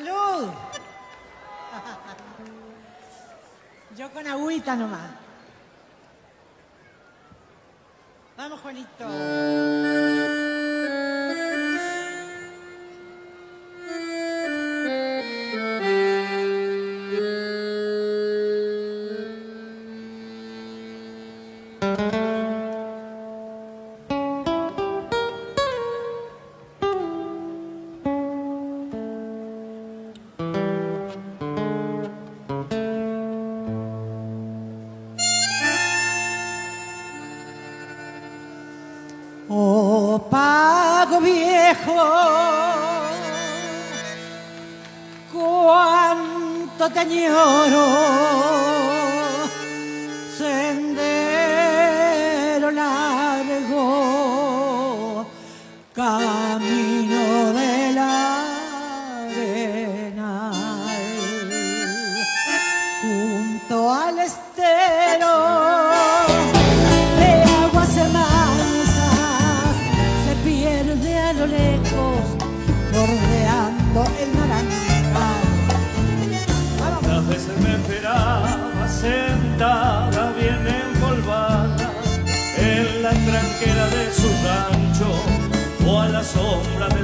¡Salud! Yo con agüita nomás. Vamos, Juanito. Viejo, cuánto te añoro, sendero largo, camino de la arena, junto al estero lejos bordeando el naranjal. Tantas veces me esperaba sentada bien empolvada en la tranquera de su rancho o a la sombra del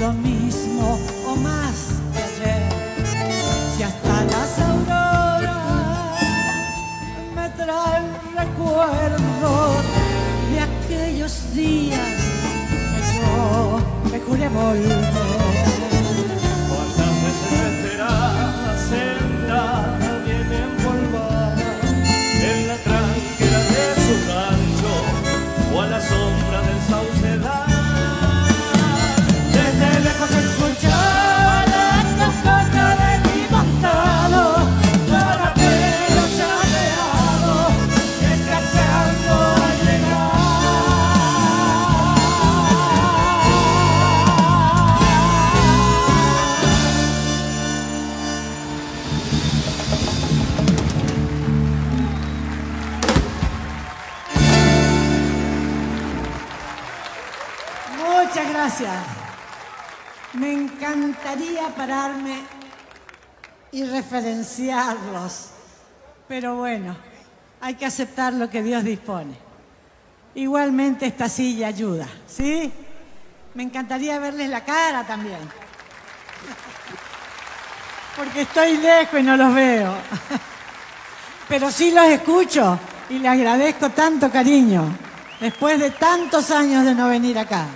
lo mismo o más que ayer. Si hasta las auroras me traen recuerdos de aquellos días que yo me juré volver. Muchas gracias. Me encantaría pararme y referenciarlos, pero bueno, hay que aceptar lo que Dios dispone. Igualmente esta silla ayuda, ¿sí? Me encantaría verles la cara también, porque estoy lejos y no los veo, pero sí los escucho y les agradezco tanto cariño, después de tantos años de no venir acá.